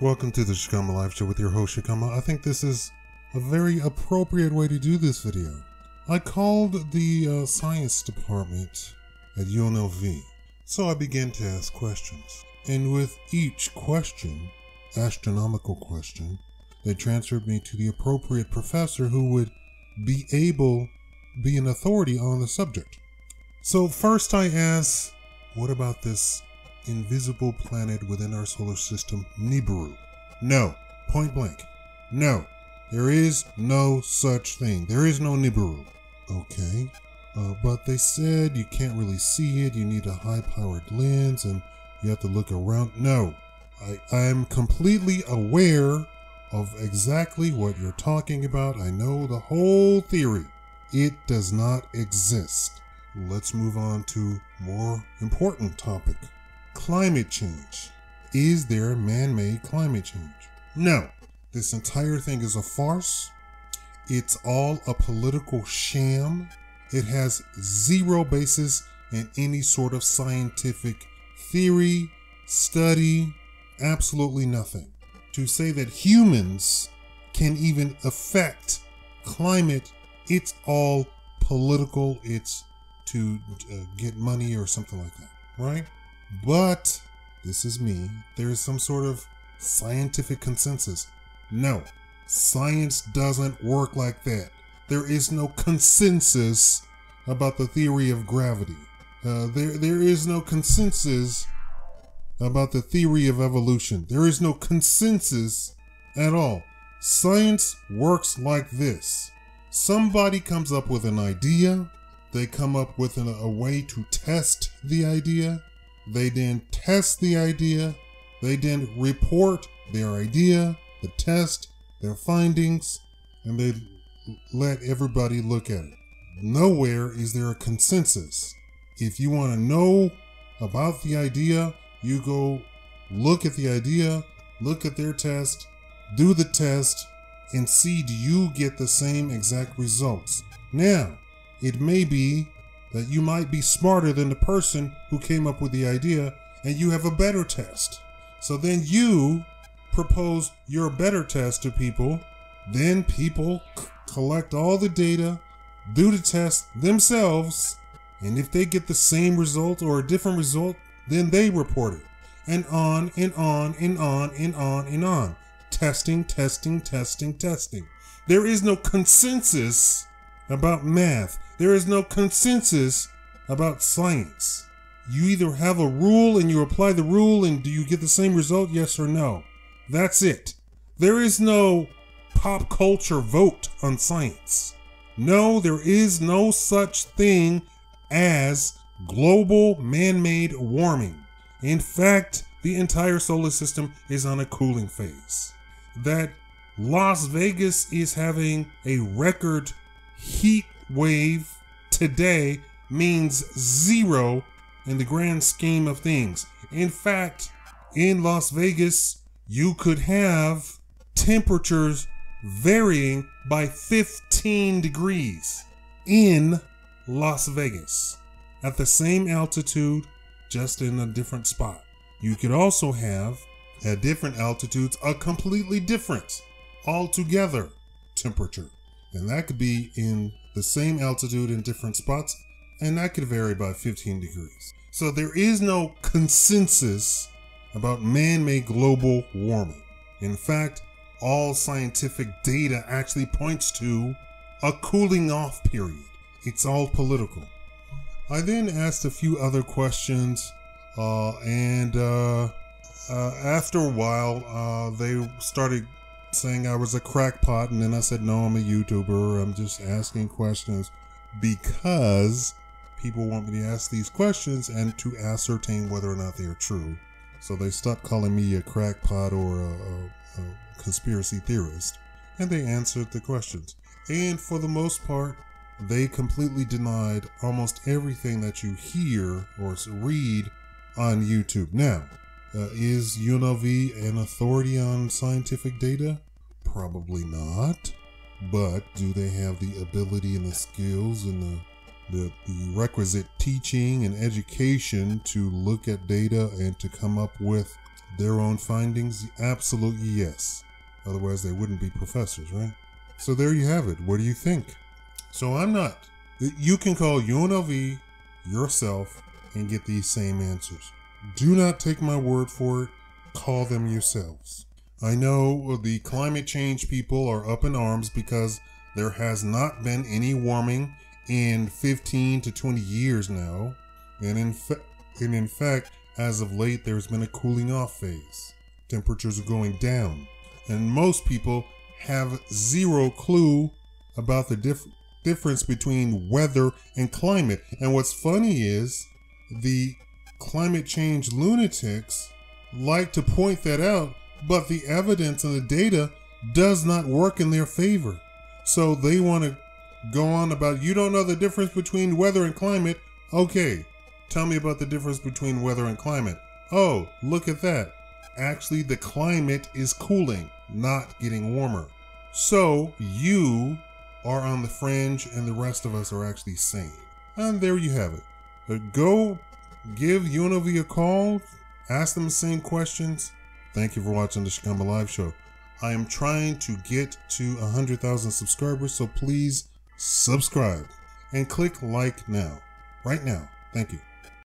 Welcome to the Shakaama Live Show with your host Shakaama. I think this is a very appropriate way to do this video. I called the uh, science department at UNLV, so I began to ask questions. And with each question, astronomical question, they transferred me to the appropriate professor who would be able be an authority on the subject. So first I asked, what about this invisible planet within our solar system, Nibiru? No. Point blank. No. There is no such thing. There is no Nibiru. Okay. Uh, but they said you can't really see it. You need a high powered lens and you have to look around. No. I, I am completely aware of exactly what you're talking about. I know the whole theory. It does not exist. Let's move on to more important topic. Climate change. Is there man-made climate change? No. This entire thing is a farce. It's all a political sham. It has zero basis in any sort of scientific theory, study, absolutely nothing. To say that humans can even affect climate, it's all political. It's to uh, get money or something like that, right? But this is me. There is some sort of scientific consensus. No, science doesn't work like that. There is no consensus about the theory of gravity. Uh, there, there is no consensus about the theory of evolution. There is no consensus at all. Science works like this. Somebody comes up with an idea, they come up with an, a way to test the idea, they then test the idea, they then report their idea, the test, their findings, and they let everybody look at it. Nowhere is there a consensus. If you want to know about the idea, you go look at the idea, look at their test, do the test, and see do you get the same exact results. Now, it may be that you might be smarter than the person who came up with the idea and you have a better test. So then you propose your better test to people, then people c- collect all the data, do the test themselves, and if they get the same result or a different result, then they report it. And on and on and on and on and on testing, testing, testing, testing. There is no consensus about math. There is no consensus about science. You either have a rule and you apply the rule and do you get the same result, yes or no? That's it. There is no pop culture vote on science. No, there is no such thing as global man made warming. In fact, the entire solar system is on a cooling phase that Las Vegas is having a record heat wave today means zero in the grand scheme of things. In fact, in Las Vegas, you could have temperatures varying by 15 degrees in Las Vegas at the same altitude, just in a different spot. You could also have at different altitudes a completely different, altogether temperature. And that could be in the same altitude in different spots, and that could vary by 15 degrees. So there is no consensus about man made global warming. In fact, all scientific data actually points to a cooling off period. It's all political. I then asked a few other questions, uh, and uh, uh, after a while, uh, they started saying I was a crackpot, and then I said, No, I'm a YouTuber. I'm just asking questions because people want me to ask these questions and to ascertain whether or not they are true. So they stopped calling me a crackpot or a, a, a conspiracy theorist, and they answered the questions. And for the most part, they completely denied almost everything that you hear or read on YouTube. Now, uh, is UNLV an authority on scientific data? Probably not. But do they have the ability and the skills and the, the, the requisite teaching and education to look at data and to come up with Their own findings? Absolutely yes. Otherwise, they wouldn't be professors, right? So there you have it. What do you think? So I'm not. You can call UNLV yourself and get these same answers. Do not take my word for it. Call them yourselves. I know the climate change people are up in arms because there has not been any warming in 15 to 20 years now. And in, fa- and in fact, as of late, there's been a cooling off phase. Temperatures are going down. And most people have zero clue about the diff- difference between weather and climate. And what's funny is the climate change lunatics like to point that out, but the evidence and the data does not work in their favor. So they want to go on about you don't know the difference between weather and climate. Okay, tell me about the difference between weather and climate. Oh, look at that. Actually, the climate is cooling, not getting warmer. So you are on the fringe, and the rest of us are actually sane. And there you have it. But go give UNLV a call, ask them the same questions. Thank you for watching the Shakaama Live Show. I am trying to get to 100,000 subscribers, so please subscribe and click like now. Right now. Thank you.